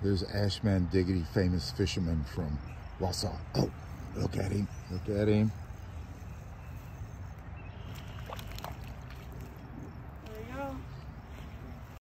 There's Ashman Diggity, famous fisherman from Wausau. Oh, look at him. Look at him.